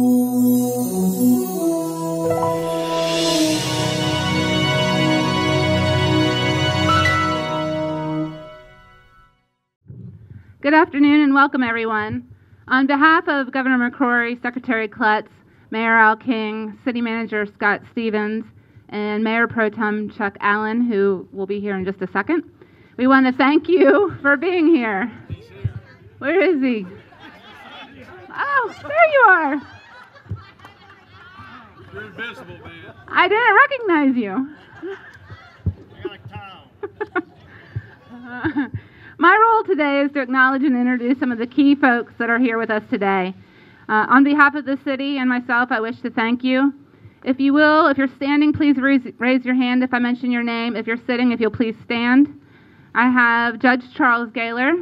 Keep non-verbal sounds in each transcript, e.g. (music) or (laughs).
Good afternoon and welcome, everyone. On behalf of Governor McCrory, Secretary Kluttz, Mayor Al King, City Manager Scott Stevens, and Mayor Pro Tem Chuck Allen, who will be here in just a second, we want to thank you for being here. Where is he? Oh, there you are. You're invisible, man. I didn't recognize you. (laughs) My role today is to acknowledge and introduce some of the key folks that are here with us today. Uh, on behalf of the city and myself, I wish to thank you. If you will, if you're standing, please raise, raise your hand if I mention your name. If you're sitting, if you'll please stand. I have Judge Charles Gaylor.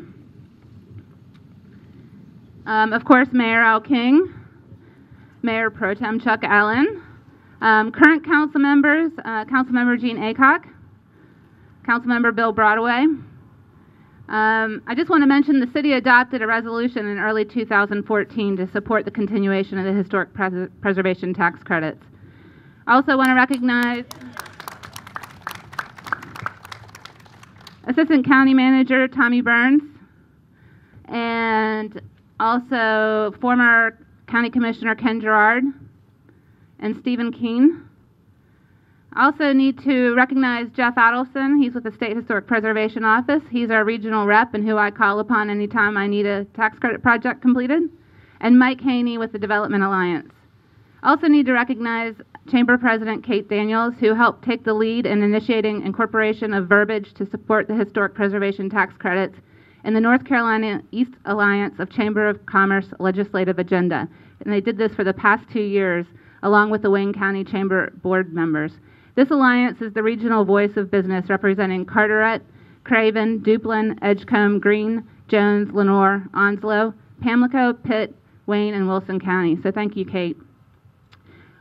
Um, of course, Mayor Al King, Mayor Pro Tem Chuck Allen, um, current council members, uh, Councilmember Jean Aycock, Councilmember Bill Broadway. Um, I just want to mention the city adopted a resolution in early 2014 to support the continuation of the historic pres- preservation tax credits. I also want to recognize Assistant County Manager Tommy Burns and also former County Commissioner Ken Gerard and Stephen Keene. I also need to recognize Jeff Adolphsen. He's with the State Historic Preservation Office. He's our regional rep and who I call upon anytime I need a tax credit project completed. And Mike Haney with the Development Alliance. Also need to recognize Chamber President Kate Daniels, who helped take the lead in initiating incorporation of verbiage to support the historic preservation tax credits in the North Carolina East Alliance of Chamber of Commerce legislative agenda. And they did this for the past two years, along with the Wayne County Chamber board members. This alliance is the regional voice of business representing Carteret, Craven, Duplin, Edgecombe, Greene, Jones, Lenoir, Onslow, Pamlico, Pitt, Wayne, and Wilson County. So thank you, Kate.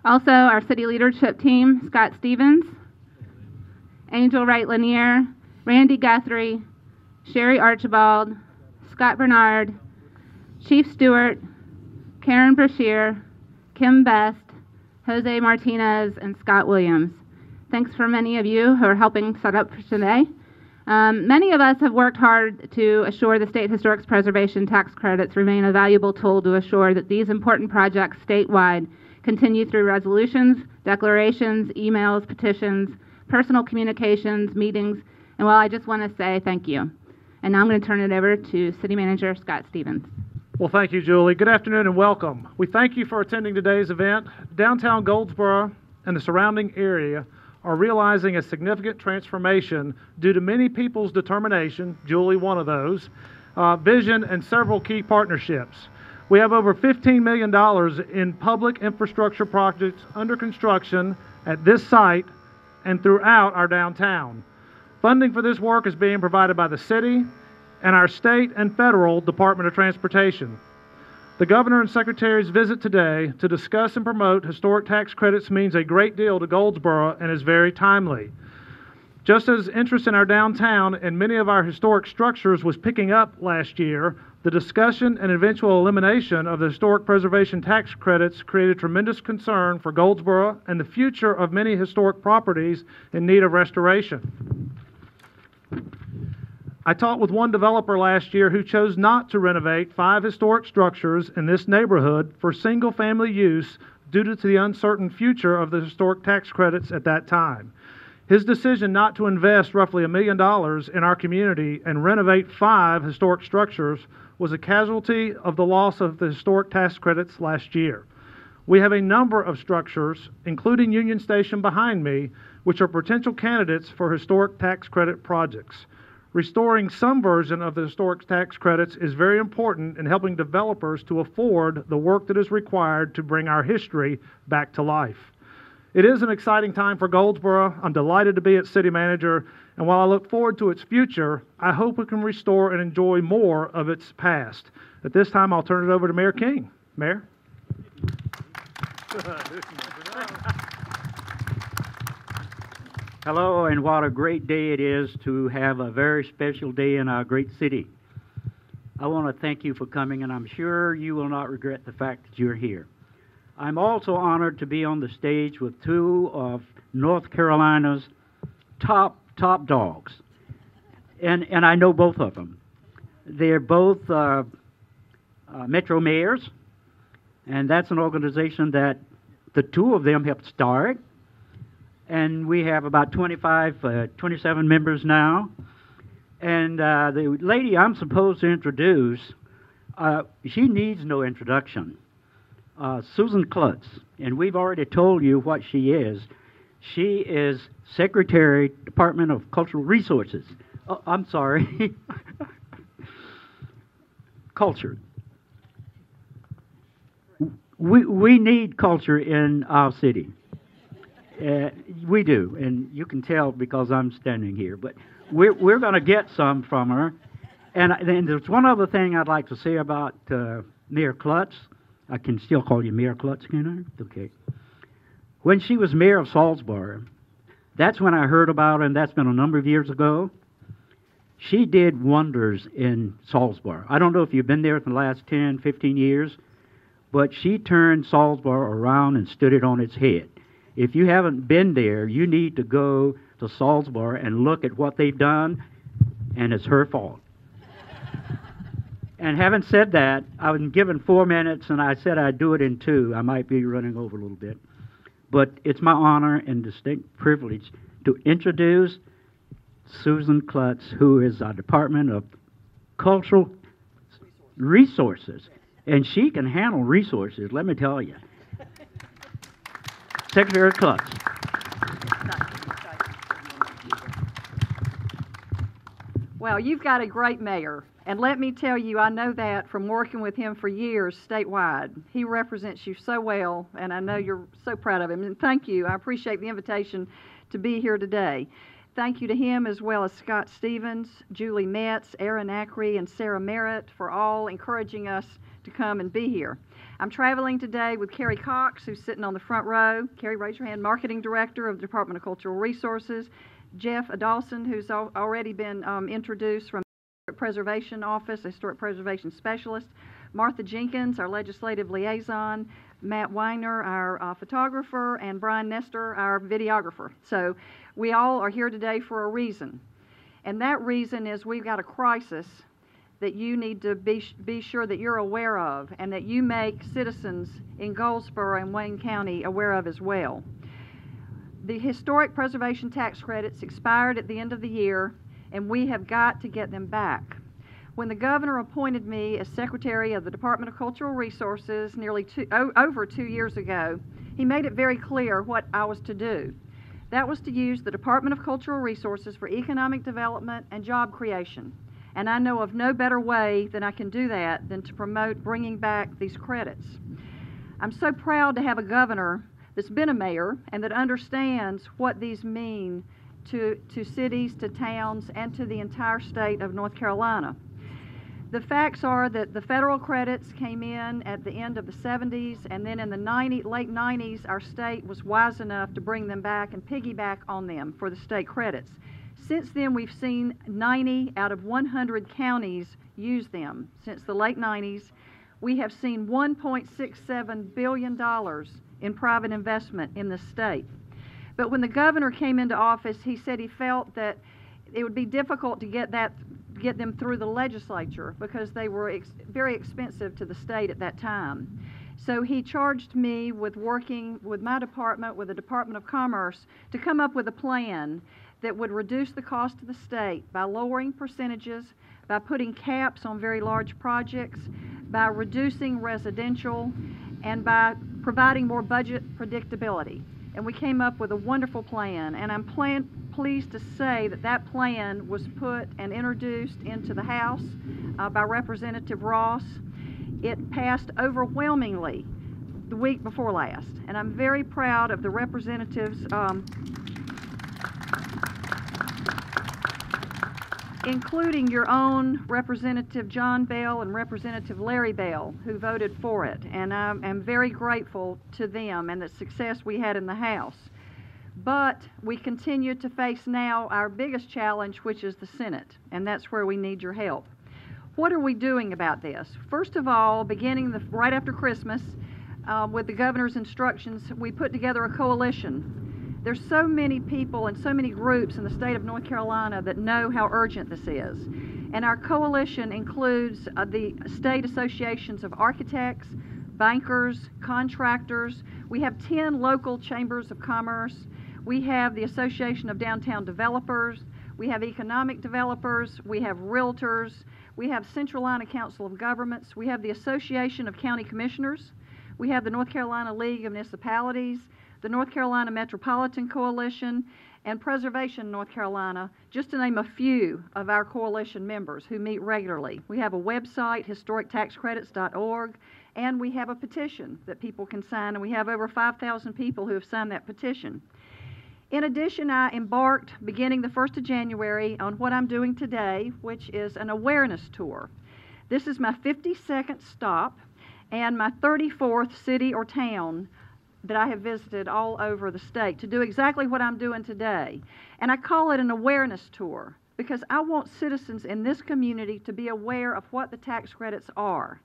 Also, our city leadership team, Scott Stevens, Angel Wright Lanier, Randy Guthrie, Sherry Archibald, Scott Bernard, Chief Stewart, Karen Brashear, Kim Best, Jose Martinez, and Scott Williams. Thanks for many of you who are helping set up for today. Um, many of us have worked hard to assure the state historic preservation tax credits remain a valuable tool to assure that these important projects statewide continue through resolutions, declarations, emails, petitions, personal communications, meetings, and well, I just want to say thank you. And now I'm going to turn it over to City Manager Scott Stevens. Well, thank you, Julie. Good afternoon and welcome. We thank you for attending today's event. Downtown Goldsboro and the surrounding area are realizing a significant transformation due to many people's determination, Julie, one of those, uh, vision, and several key partnerships. We have over $15 million in public infrastructure projects under construction at this site and throughout our downtown. Funding for this work is being provided by the city and our state and federal Department of Transportation. The Governor and Secretary's visit today to discuss and promote historic tax credits means a great deal to Goldsboro and is very timely. Just as interest in our downtown and many of our historic structures was picking up last year, the discussion and eventual elimination of the historic preservation tax credits created tremendous concern for Goldsboro and the future of many historic properties in need of restoration. I talked with one developer last year who chose not to renovate five historic structures in this neighborhood for single family use due to the uncertain future of the historic tax credits at that time. His decision not to invest roughly a million dollars in our community and renovate five historic structures was a casualty of the loss of the historic tax credits last year. We have a number of structures, including Union Station behind me, which are potential candidates for historic tax credit projects. Restoring some version of the historic tax credits is very important in helping developers to afford the work that is required to bring our history back to life. It is an exciting time for Goldsboro. I'm delighted to be its city manager, and while I look forward to its future, I hope we can restore and enjoy more of its past. At this time, I'll turn it over to Mayor King. Mayor? (laughs) Hello, and what a great day it is to have a very special day in our great city. I want to thank you for coming, and I'm sure you will not regret the fact that you're here. I'm also honored to be on the stage with two of North Carolina's top top dogs, and and I know both of them. They're both uh, uh, Metro Mayors, and that's an organization that the two of them helped start. And we have about 25, uh, 27 members now. And uh, the lady I'm supposed to introduce, uh, she needs no introduction. Uh, Susan Kluttz, and we've already told you what she is. She is Secretary, Department of Cultural Resources. Oh, I'm sorry. (laughs) Culture. We, we need culture in our city. Uh, we do, and you can tell because I'm standing here. But we're, we're going to get some from her. And, and there's one other thing I'd like to say about uh, Mayor Kluttz. I can still call you Mayor Kluttz, can I? Okay. When she was mayor of Salisbury, that's when I heard about her, and that's been a number of years ago. She did wonders in Salisbury. I don't know if you've been there in the last 10, 15 years, but she turned Salisbury around and stood it on its head. If you haven't been there, you need to go to Salisbury and look at what they've done, and it's her fault. and having said that, I was given four minutes, and I said I'd do it in two. I might be running over a little bit. But it's my honor and distinct privilege to introduce Susan Kluttz, who is our Department of Cultural Resources. And she can handle resources, let me tell you. Secretary Kluttz. Well, you've got a great mayor. And let me tell you, I know that from working with him for years statewide. He represents you so well, and I know you're so proud of him. And thank you. I appreciate the invitation to be here today. Thank you to him as well as Scott Stevens, Julie Metz, Aaron Ackrey, and Sarah Merritt for all encouraging us to come and be here. I'm traveling today with Carrie Cox, who's sitting on the front row. Carrie, raise your hand, Marketing Director of the Department of Cultural Resources. Jeff Adolphsen, who's al- already been um, introduced from the Preservation Office, a Historic Preservation Specialist. Martha Jenkins, our Legislative Liaison. Matt Weiner, our uh, photographer, and Brian Nestor, our videographer. So we all are here today for a reason. And that reason is we've got a crisis that you need to be, be sure that you're aware of and that you make citizens in Goldsboro and Wayne County aware of as well. The historic preservation tax credits expired at the end of the year, and we have got to get them back. When the governor appointed me as secretary of the Department of Cultural Resources nearly over two years ago, he made it very clear what I was to do. That was to use the Department of Cultural Resources for economic development and job creation. And I know of no better way than I can do that than to promote bringing back these credits. I'm so proud to have a governor that's been a mayor and that understands what these mean to, to cities, to towns, and to the entire state of North Carolina. The facts are that the federal credits came in at the end of the 70s, and then in the 90, late 90s, our state was wise enough to bring them back and piggyback on them for the state credits. Since then, we've seen 90 out of 100 counties use them. Since the late 90s, we have seen $1.67 billion in private investment in the state. But when the governor came into office, he said he felt that it would be difficult to get that get them through the legislature because they were ex- very expensive to the state at that time. So he charged me with working with my department, with the Department of Commerce, to come up with a plan that would reduce the cost to the state by lowering percentages, by putting caps on very large projects, by reducing residential, and by providing more budget predictability. And we came up with a wonderful plan, and I'm plan- pleased to say that that plan was put and introduced into the House uh, by Representative Ross. It passed overwhelmingly the week before last, and I'm very proud of the representatives. Um, including your own Representative John Bell and Representative Larry Bell, who voted for it. And I am very grateful to them and the success we had in the House. But we continue to face now our biggest challenge, which is the Senate, and that's where we need your help. What are we doing about this? First of all, beginning the, right after Christmas, uh, with the governor's instructions, we put together a coalition. There's so many people and so many groups in the state of North Carolina that know how urgent this is. And our coalition includes uh, the state associations of architects, bankers, contractors. We have 10 local chambers of commerce. We have the Association of Downtown Developers. We have economic developers. We have realtors. We have Central Carolina Council of Governments. We have the Association of County Commissioners. We have the North Carolina League of Municipalities, the North Carolina Metropolitan Coalition, and Preservation North Carolina, just to name a few of our coalition members who meet regularly. We have a website, historictaxcredits.org, and we have a petition that people can sign, and we have over 5,000 people who have signed that petition. In addition, I embarked beginning the 1st of January on what I'm doing today, which is an awareness tour. This is my 52nd stop and my 34th city or town that I have visited all over the state to do exactly what I'm doing today. And I call it an awareness tour because I want citizens in this community to be aware of what the tax credits are,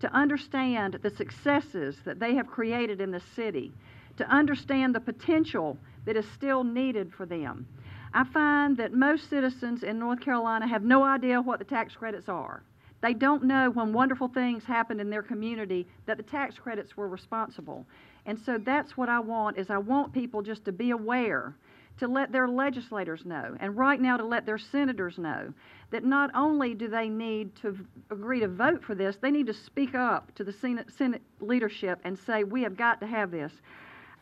to understand the successes that they have created in the city, to understand the potential that is still needed for them. I find that most citizens in North Carolina have no idea what the tax credits are. They don't know when wonderful things happened in their community that the tax credits were responsible. And so that's what I want is I want people just to be aware, to let their legislators know, and right now to let their senators know that not only do they need to agree to vote for this, they need to speak up to the Senate, Senate leadership and say, we have got to have this.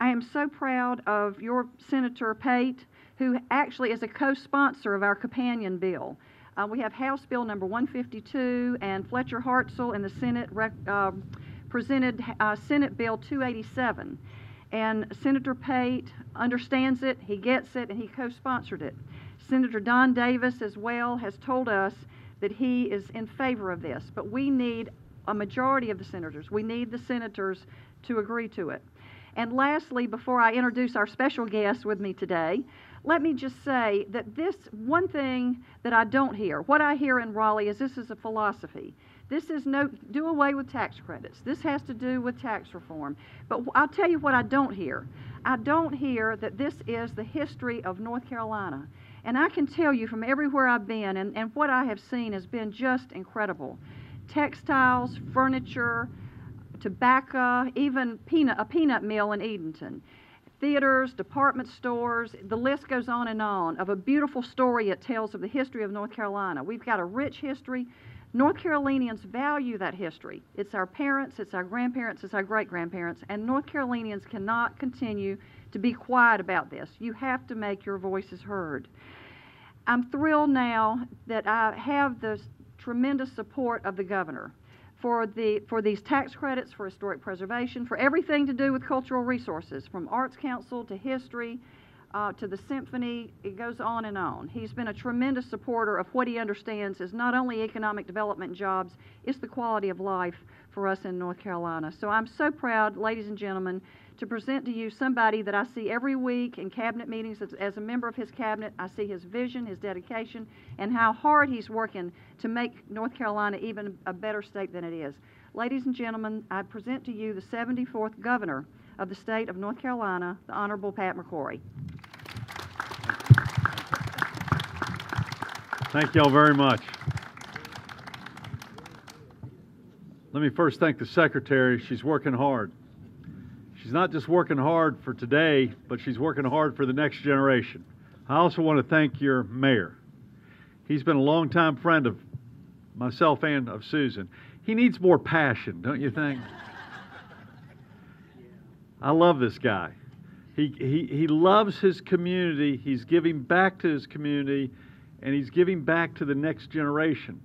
I am so proud of your Senator Pate, who actually is a co-sponsor of our companion bill. Uh, we have House Bill number 152 and Fletcher Hartsell in the Senate uh, presented uh, Senate Bill 287. And Senator Pate understands it, he gets it, and he co-sponsored it. Senator Don Davis as well has told us that he is in favor of this, but we need a majority of the senators. We need the senators to agree to it. And lastly, before I introduce our special guest with me today, let me just say that this one thing that I don't hear, what I hear in Raleigh is this is a philosophy. This is no do away with tax credits. This has to do with tax reform. But I'll tell you what I don't hear. I don't hear that this is the history of North Carolina. And I can tell you from everywhere I've been, and, and what I have seen has been just incredible. Textiles, furniture, tobacco, even peanut, a peanut mill in Edenton, theaters, department stores, the list goes on and on of a beautiful story it tells of the history of North Carolina. We've got a rich history. North Carolinians value that history. It's our parents, it's our grandparents, it's our great grandparents, and North Carolinians cannot continue to be quiet about this. You have to make your voices heard. I'm thrilled now that I have the tremendous support of the governor for the for these tax credits for historic preservation, for everything to do with cultural resources, from Arts Council to history, uh, to the symphony. It goes on and on. He's been a tremendous supporter of what he understands is not only economic development jobs, it's the quality of life for us in North Carolina. So I'm so proud, ladies and gentlemen, to present to you somebody that I see every week in cabinet meetings as, as, a member of his cabinet. I see his vision, his dedication, and how hard he's working to make North Carolina even a better state than it is. Ladies and gentlemen, I present to you the 74th governor of the state of North Carolina, the Honorable Pat McCrory. Thank y'all very much. Let me first thank the secretary. She's working hard. She's not just working hard for today, but she's working hard for the next generation. I also want to thank your mayor. He's been a longtime friend of myself and of Susan. He needs more passion, don't you think? I love this guy. He, he, he loves his community. He's giving back to his community, and he's giving back to the next generation.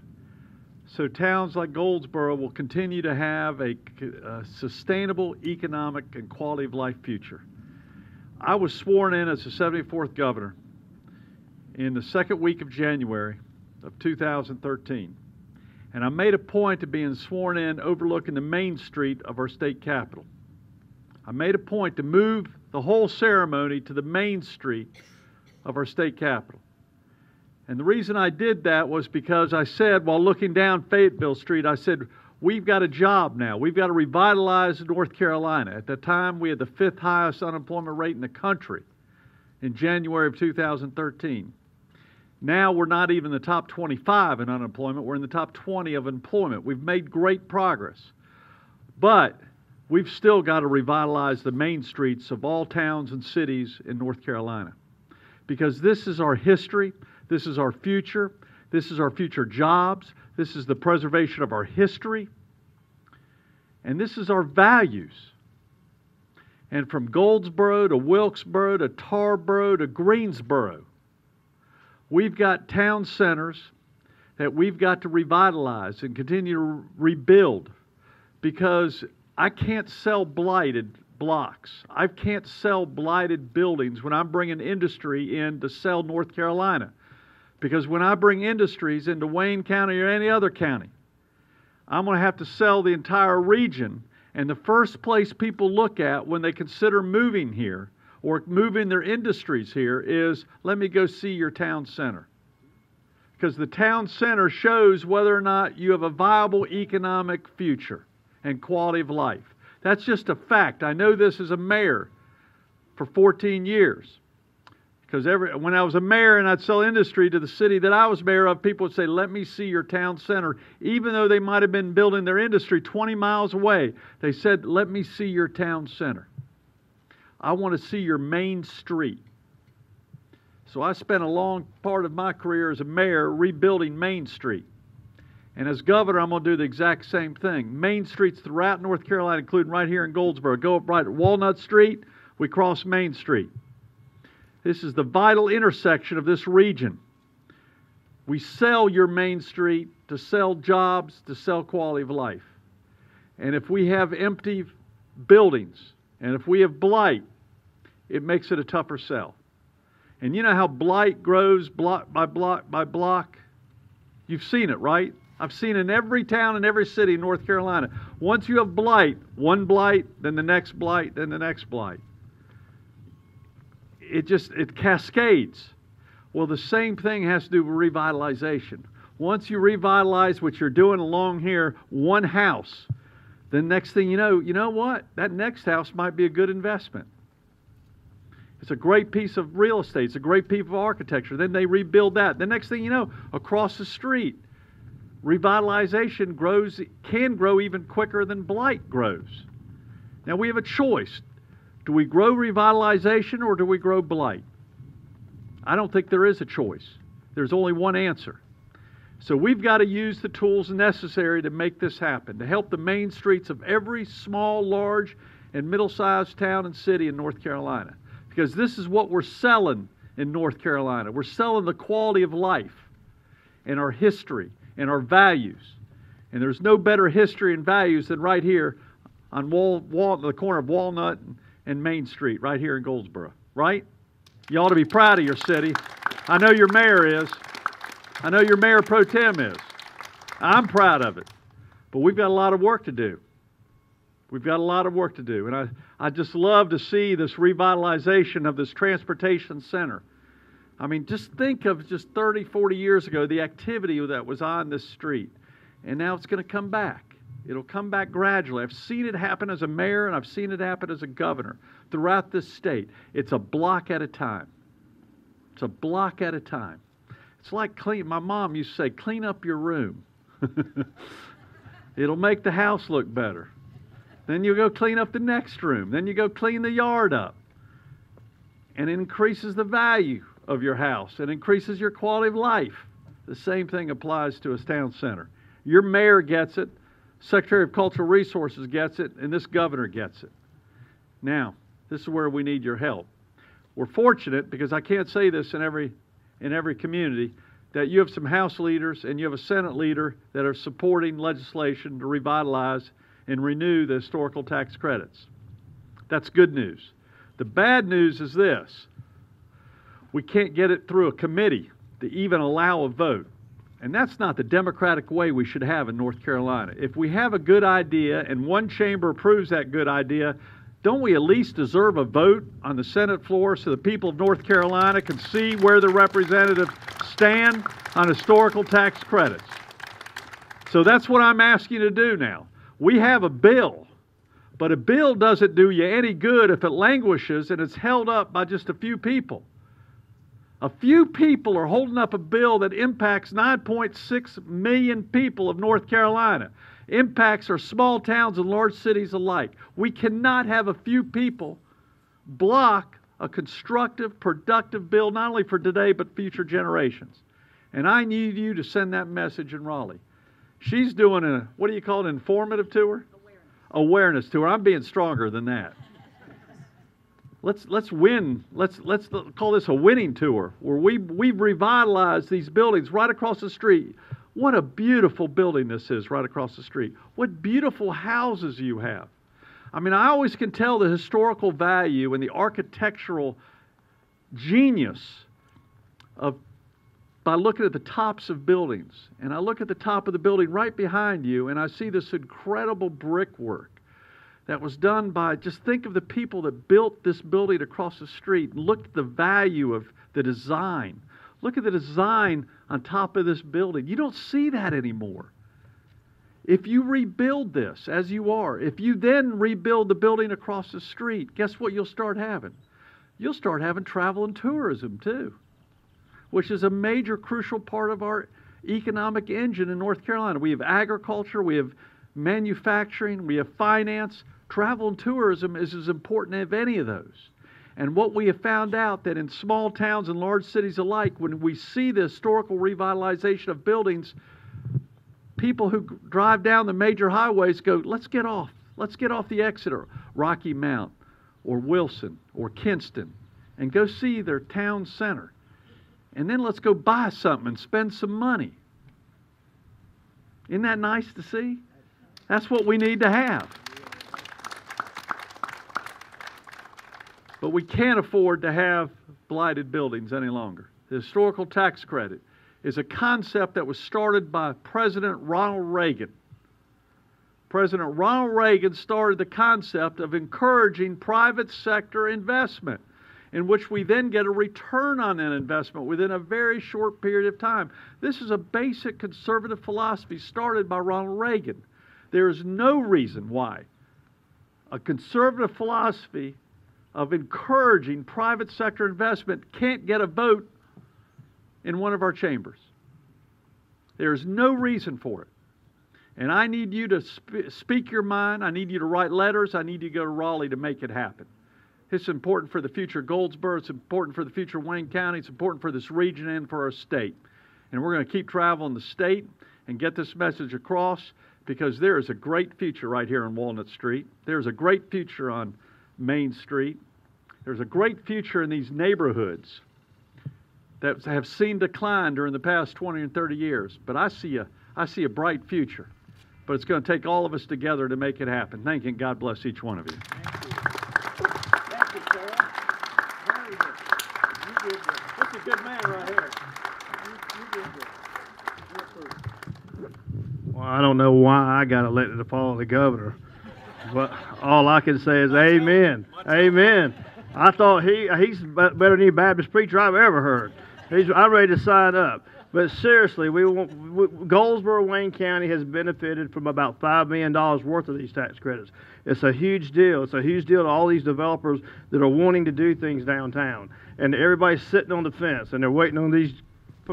So towns like Goldsboro will continue to have a, a, sustainable economic and quality of life future. I was sworn in as the 74th governor in the second week of January of 2013. And I made a point of being sworn in overlooking the main street of our state capitol. I made a point to move the whole ceremony to the main street of our state capitol. And the reason I did that was because I said, while looking down Fayetteville Street, I said, We've got a job now. We've got to revitalize North Carolina. At the time, we had the fifth highest unemployment rate in the country in January of 2013. Now we're not even the top 25 in unemployment. We're in the top 20 of employment. We've made great progress. But we've still got to revitalize the main streets of all towns and cities in North Carolina. Because this is our history, this is our future, this is our future jobs, this is the preservation of our history, and this is our values. And from Goldsboro to Wilkesboro to Tarboro to Greensboro, we've got town centers that we've got to revitalize and continue to rebuild because I can't sell blighted blocks. I can't sell blighted buildings when I'm bringing industry in to sell North Carolina. Because when I bring industries into Wayne County or any other county, I'm going to have to sell the entire region. And the first place people look at when they consider moving here or moving their industries here is let me go see your town center. Because the town center shows whether or not you have a viable economic future and quality of life. That's just a fact. I know this as a mayor for 14 years. Because every when I was a mayor and I'd sell industry to the city that I was mayor of, people would say, "Let me see your town center," even though they might have been building their industry 20 miles away. They said, "Let me see your town center. I want to see your main street." So I spent a long part of my career as a mayor rebuilding Main Street. And as governor, I'm going to do the exact same thing. Main streets throughout North Carolina, including right here in Goldsboro. Go up right at Walnut Street, we cross Main Street. This is the vital intersection of this region. We sell your main street to sell jobs, to sell quality of life. And if we have empty buildings, and if we have blight, it makes it a tougher sell. And you know how blight grows block by block by block? You've seen it, right? I've seen in every town and every city in North Carolina. Once you have blight, one blight, then the next blight, then the next blight it just it cascades. Well, the same thing has to do with revitalization. Once you revitalize what you're doing along here, one house, then next thing you know, you know what? That next house might be a good investment. It's a great piece of real estate. It's a great piece of architecture. Then they rebuild that. The next thing you know, across the street, revitalization grows can grow even quicker than blight grows. Now we have a choice. Do we grow revitalization or do we grow blight? I don't think there is a choice. There's only one answer. So we've got to use the tools necessary to make this happen, to help the main streets of every small, large, and middle sized town and city in North Carolina. Because this is what we're selling in North Carolina. We're selling the quality of life and our history and our values. And there's no better history and values than right here on the corner of Walnut and and Main Street right here in Goldsboro, right? You ought to be proud of your city. I know your mayor is. I know your mayor pro tem is. I'm proud of it. But we've got a lot of work to do. We've got a lot of work to do. And I, I just love to see this revitalization of this transportation center. I mean, just think of just 30, 40 years ago, the activity that was on this street. And now it's going to come back. It'll come back gradually. I've seen it happen as a mayor and I've seen it happen as a governor throughout this state. It's a block at a time. It's a block at a time. It's like clean. My mom used to say, clean up your room. (laughs) It'll make the house look better. Then you go clean up the next room. Then you go clean the yard up. And it increases the value of your house. It increases your quality of life. The same thing applies to a town center. Your mayor gets it. Secretary of Cultural Resources gets it, and this governor gets it. Now, this is where we need your help. We're fortunate because I can't say this in every in every community that you have some House leaders and you have a Senate leader that are supporting legislation to revitalize and renew the historical tax credits. That's good news. The bad news is this we can't get it through a committee to even allow a vote. And that's not the democratic way we should have in North Carolina. If we have a good idea and one chamber approves that good idea, don't we at least deserve a vote on the Senate floor so the people of North Carolina can see where the representatives stand on historical tax credits? So that's what I'm asking you to do now. We have a bill, but a bill doesn't do you any good if it languishes and it's held up by just a few people. A few people are holding up a bill that impacts 9.6 million people of North Carolina. Impacts are small towns and large cities alike. We cannot have a few people block a constructive, productive bill, not only for today, but future generations. And I need you to send that message in Raleigh. She's doing a, what do you call it, informative tour? Awareness. Awareness tour. I'm being stronger than that. Let's, let's win. Let's, let's call this a winning tour where we, we've revitalized these buildings right across the street. What a beautiful building this is right across the street. What beautiful houses you have. I mean, I always can tell the historical value and the architectural genius of by looking at the tops of buildings. And I look at the top of the building right behind you, and I see this incredible brickwork that was done by just think of the people that built this building across the street look at the value of the design. Look at the design on top of this building. You don't see that anymore. If you rebuild this as you are, if you then rebuild the building across the street, guess what you'll start having? You'll start having travel and tourism too, which is a major crucial part of our economic engine in North Carolina. We have agriculture, we have manufacturing, we have finance. Travel and tourism is as important as any of those. And what we have found out that in small towns and large cities alike, when we see the historical revitalization of buildings, people who drive down the major highways go, let's get off. Let's get off the Exeter, Rocky Mount, or Wilson, or Kinston, and go see their town center. And then let's go buy something and spend some money. Isn't that nice to see? That's what we need to have. But we can't afford to have blighted buildings any longer. The historical tax credit is a concept that was started by President Ronald Reagan. President Ronald Reagan started the concept of encouraging private sector investment, in which we then get a return on that investment within a very short period of time. This is a basic conservative philosophy started by Ronald Reagan. There is no reason why a conservative philosophy of encouraging private sector investment can't get a vote in one of our chambers. There's no reason for it. And I need you to sp- speak your mind. I need you to write letters. I need you to go to Raleigh to make it happen. It's important for the future of Goldsboro. It's important for the future of Wayne County. It's important for this region and for our state. And we're going to keep traveling the state and get this message across because there is a great future right here on Walnut Street. There's a great future on Main Street. There's a great future in these neighborhoods that have seen decline during the past 20 and 30 years. But I see a, I see a bright future. But it's going to take all of us together to make it happen. Thank you, and God bless each one of you, Sarah. Very good. You did good. That's a good man right here. You, you did good. Well, I don't know why I got elected to follow the governor, but all I can say is amen. Amen. I thought he he's better than any Baptist preacher I've ever heard. He's, I'm ready to sign up. But seriously, we, we Goldsboro, Wayne County has benefited from about $5 million worth of these tax credits. It's a huge deal. It's a huge deal to all these developers that are wanting to do things downtown. And everybody's sitting on the fence and they're waiting on these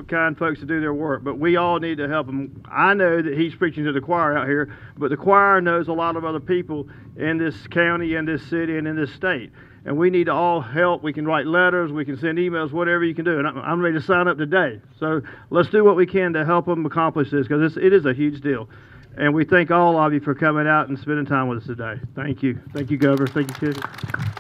kind folks to do their work. But we all need to help them. I know that he's preaching to the choir out here, but the choir knows a lot of other people in this county, in this city, and in this state and we need to all help. We can write letters, we can send emails, whatever you can do. And I'm ready to sign up today. So let's do what we can to help them accomplish this because it is a huge deal. And we thank all of you for coming out and spending time with us today. Thank you. Thank you, Governor. Thank you, Kid.